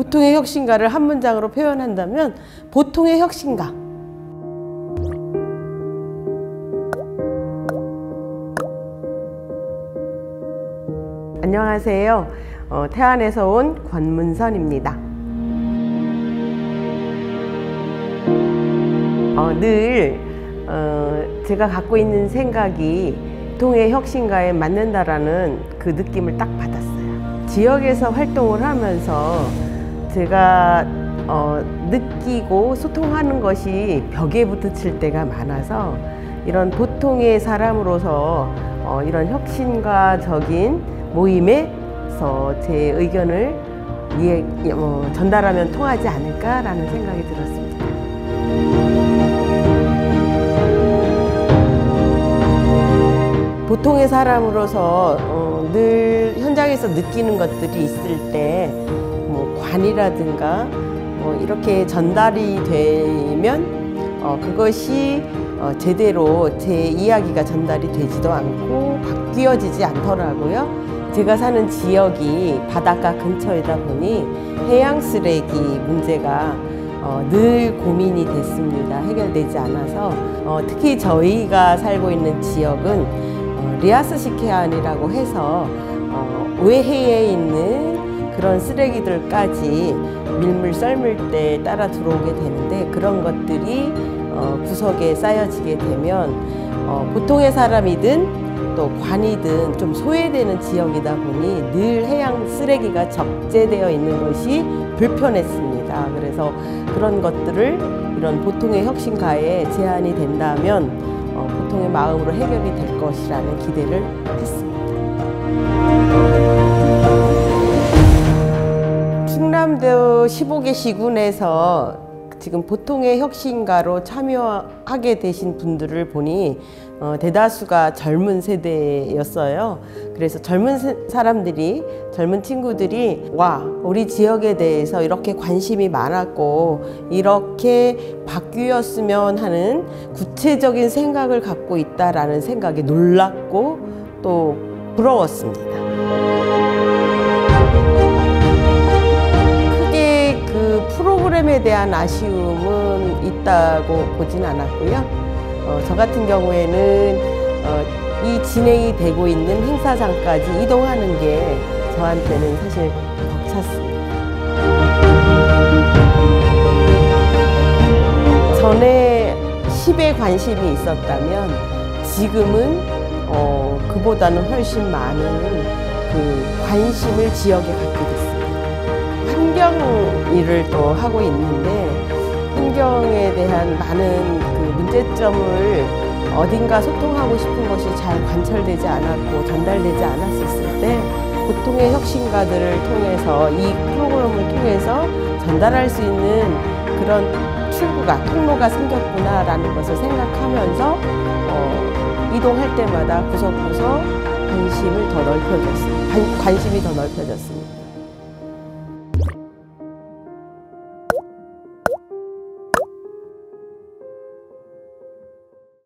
보통의 혁신가를 한 문장으로 표현한다면 보통의 혁신가. 안녕하세요. 어, 태안에서 온 권문선입니다. 어, 늘 어, 제가 갖고 있는 생각이 보통의 혁신가에 맞는다라는 그 느낌을 딱 받았어요. 지역에서 활동을 하면서 제가 어, 느끼고 소통하는 것이 벽에 부딪힐 때가 많아서 이런 보통의 사람으로서 어, 이런 혁신가적인 모임에서 제 의견을 이해, 어, 전달하면 통하지 않을까라는 생각이 들었습니다. 보통의 사람으로서 어, 늘 현장에서 느끼는 것들이 있을 때 뭐 관이라든가 뭐 이렇게 전달이 되면 어, 그것이 어, 제대로 제 이야기가 전달이 되지도 않고 바뀌어지지 않더라고요. 제가 사는 지역이 바닷가 근처이다 보니 해양 쓰레기 문제가 어, 늘 고민이 됐습니다. 해결되지 않아서 어, 특히 저희가 살고 있는 지역은 어, 리아스식 해안이라고 해서 어, 외해에 있는 그런 쓰레기들까지 밀물 썰물 때 따라 들어오게 되는데 그런 것들이 어, 구석에 쌓여지게 되면 어, 보통의 사람이든 또 관이든 좀 소외되는 지역이다 보니 늘 해양 쓰레기가 적재되어 있는 것이 불편했습니다. 그래서 그런 것들을 이런 보통의 혁신가에 제안이 된다면 어, 보통의 마음으로 해결이 될 것이라는 기대를 했습니다. 15개 시군에서 지금 보통의 혁신가로 참여하게 되신 분들을 보니 어, 대다수가 젊은 세대였어요. 그래서 젊은 세- 사람들이 젊은 친구들이 와 우리 지역에 대해서 이렇게 관심이 많았고 이렇게 바뀌었으면 하는 구체적인 생각을 갖고 있다라는 생각에 놀랐고 또 부러웠습니다. 프로그램에 대한 아쉬움은 있다고 보진 않았고요. 어, 저 같은 경우에는 어, 이 진행이 되고 있는 행사장까지 이동하는 게 저한테는 사실 벅찼습니다. 전에 10에 관심이 있었다면 지금은 어, 그보다는 훨씬 많은 그 관심을 지역에 갖게 됐습니다. 환경 일을 또 하고 있는데 환경에 대한 많은 그 문제점을 어딘가 소통하고 싶은 것이 잘 관철되지 않았고 전달되지 않았었을 때 보통의 혁신가들을 통해서 이 프로그램을 통해서 전달할 수 있는 그런 출구가 통로가 생겼구나라는 것을 생각하면서 어, 이동할 때마다 구석구석 관심을 더 넓혀졌습니다. 관, 관심이 더 넓혀졌습니다.